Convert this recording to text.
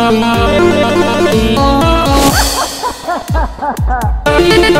Ha ha ha! ha!